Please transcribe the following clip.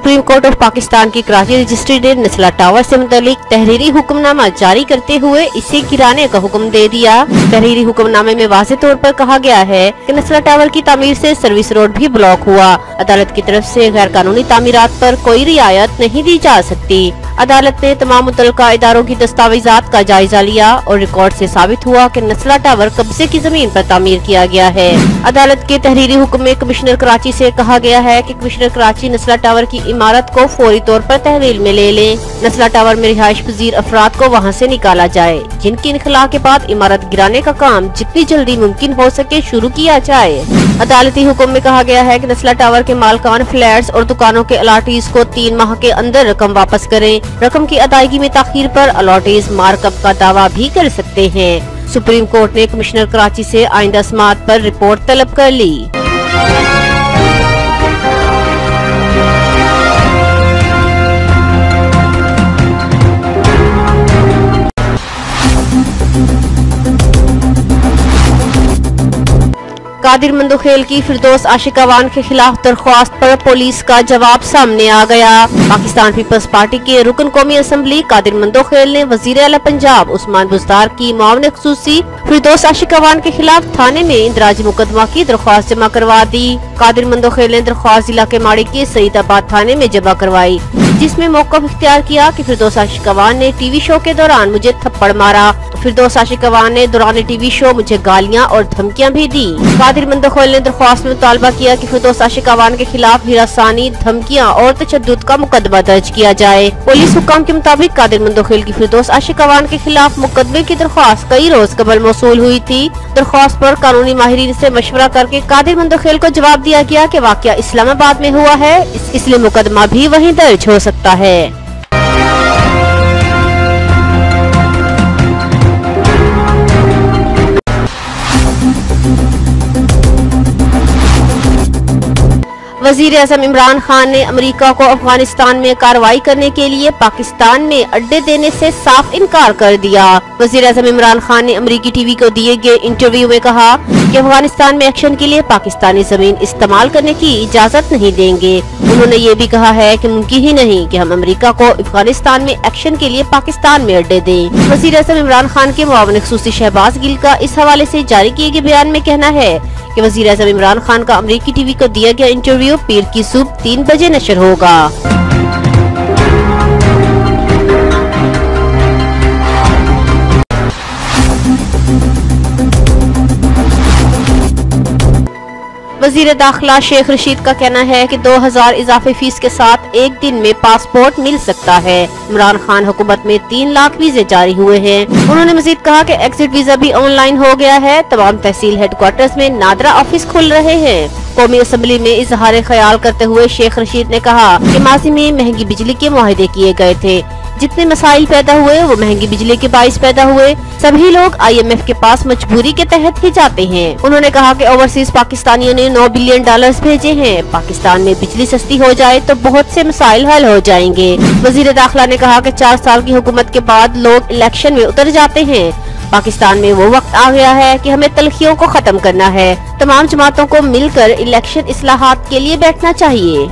Supreme court of Pakistan की Karachi registry ने नस्ला tower से मुतलिक तहरीरी हुक्मनामा जारी करते हुए इसे गिराने का हुक्म दे दिया। तहरीरी हुक्मनामे में वाजे तौर पर कहा गया है कि नस्ला टावर की तमीर से सर्विस रोड भी ब्लॉक हुआ। अदालत की तरफ़ से गैर कानूनी तमीरत पर कोई रियायत नहीं दी जा सकती। अदालत ने तमाम मुतल इदारों की दस्तावेजात का जायजा लिया और रिकॉर्ड से साबित हुआ कि नस्ला टावर कब्जे की ज़मीन पर तामीर किया गया है। अदालत के तहरीरी हुक्म में कमिश्नर कराची से कहा गया है कि कमिश्नर कराची नस्ला टावर की इमारत को फौरी तौर पर तहवील में ले लें। नस्ला टावर में रिहायश पजीर अफराद को वहाँ ऐसी निकाला जाए, जिनकी इनखला के बाद इमारत गिराने का काम जितनी जल्दी मुमकिन हो सके शुरू किया जाए। अदालती हुक्म में कहा गया है कि नस्ला टावर के मालकान फ्लैट्स और दुकानों के अलाटीज को तीन माह के अंदर रकम वापस करें। रकम की अदायगी में ताखिर पर अलाटीज मार्कअप का दावा भी कर सकते हैं। सुप्रीम कोर्ट ने कमिश्नर कराची से आइंदा समात पर रिपोर्ट तलब कर ली। कादिर मंदोखेल की फिरदोस आशिकावान के खिलाफ दरख्वास्त पर पुलिस का जवाब सामने आ गया। पाकिस्तान पीपल्स पार्टी के रुकन कौमी असम्बली कादिर मंदोखेल ने वज़ीर अला पंजाब उस्मान बुजदार की मावन खसूसी फिरदोस आशिकावान के खिलाफ थाने में इंदराज मुकदमा की दरख्वास्त जमा करवा दी। कादिर मंदोखेल ने दरख्वास्त जिला के माड़ी के सईदाबाद थाने में जमा करवाई, जिसमें मौका इख्तियार किया कि फिरदोस आशिकवान ने टीवी शो के दौरान मुझे थप्पड़ मारा। फिरदोस आशिकवान ने दौरान टीवी शो मुझे गालियाँ और धमकियाँ भी दी। कादिर मंदखोल ने दरख्वास्त में मुतालबा किया की कि फिरदोस आशिकवान के खिलाफ हिरासानी धमकियाँ और तशद का मुकदमा दर्ज किया जाए। पुलिस हुकाम के मुताबिक कादिर मंदोखेल की फिरदोस आशिकवान के खिलाफ मुकदमे की दरख्वास्त कई रोज कबल मौसू हुई थी। दरख्वास्त पर कानूनी माहिरीन ऐसी मशवरा करके कादिर मंदोखेल को जवाब दिया गया की वाक़ इस्लामाबाद में हुआ है। इसलिए मुकदमा भी वही दर्ज हो सकता है। वज़ीर अजम इमरान खान ने अमरीका को अफ़गानिस्तान में कार्रवाई करने के लिए पाकिस्तान में अड्डे देने से साफ़ इनकार कर दिया। वज़ीर अजम इमरान खान ने अमरीकी टीवी को दिए गए इंटरव्यू में कहा कि अफ़गानिस्तान में एक्शन के लिए पाकिस्तानी ज़मीन इस्तेमाल करने की इजाज़त नहीं देंगे। उन्होंने ये भी कहा है कि मुमकिन ही नहीं कि हम अमेरिका को अफ़गानिस्तान में एक्शन के लिए पाकिस्तान में अड्डे दें। वज़ीर अजम इमरान खान के मुआवन खसूसी शहबाज गिल का इस हवाले से जारी किए गए बयान में कहना है कि वज़ीर अजम इमरान खान का अमरीकी टीवी को दिया गया इंटरव्यू, पीर की सुबह तीन बजे नशर होगा। वज़ीर दाखिला शेख रशीद का कहना है कि 2000 इजाफे फ़ीस के साथ एक दिन में पासपोर्ट मिल सकता है। इमरान खान हुकूमत में तीन लाख वीजे जारी हुए हैं। उन्होंने मजीद कहा कि एग्जिट वीज़ा भी ऑनलाइन हो गया है। तमाम तहसील हेडक्वार्टर्स में नादरा ऑफ़िस खुल रहे हैं। कौमी असम्बली में इजहार ख्याल करते हुए शेख रशीद ने कहा कि माजी में महँगी बिजली के माहे किए गए थे। जितने मसाइल पैदा हुए, वो महँगी बिजली के बाईस पैदा हुए। सभी लोग आईएमएफ के पास मजबूरी के तहत ही जाते हैं। उन्होंने कहा कि ओवरसीज पाकिस्तानियों ने 9 बिलियन डॉलर्स भेजे हैं। पाकिस्तान में बिजली सस्ती हो जाए तो बहुत से मसाइल हल हो जाएँगे। वज़ीर दाखिला ने कहा की चार साल की हुकूमत के बाद लोग इलेक्शन में उतर जाते हैं। पाकिस्तान में वो वक्त आ गया है कि हमें तलखियों को खत्म करना है। तमाम जमातों को मिलकर इलेक्शन इसलाहत के लिए बैठना चाहिए।